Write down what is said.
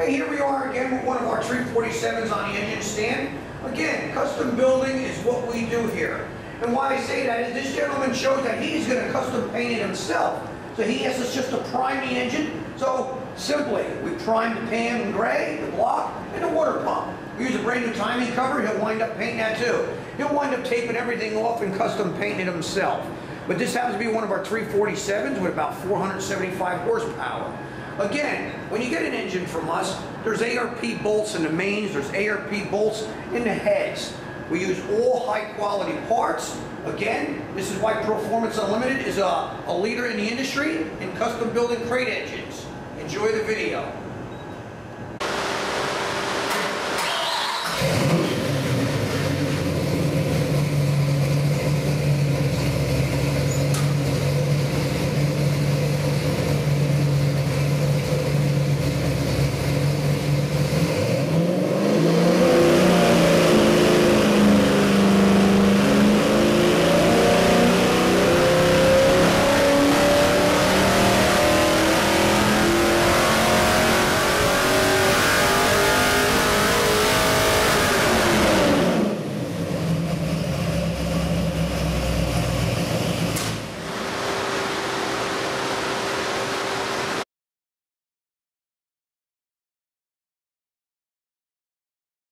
Hey, here we are again with one of our 347s on the engine stand. Again, custom building is what we do here. And why I say that is this gentleman shows that he's going to custom paint it himself. So he has us just to prime the engine. So simply, we prime the pan in gray, the block, and the water pump. We use a brand new timing cover. He'll wind up painting that too. He'll wind up taping everything off and custom painting it himself. But this happens to be one of our 347s with about 475 horsepower. Again, when you get an engine from us, there's ARP bolts in the mains, there's ARP bolts in the heads. We use all high quality parts. Again, this is why Proformance Unlimited is a, a leader in the industry in custom building crate engines. Enjoy the video.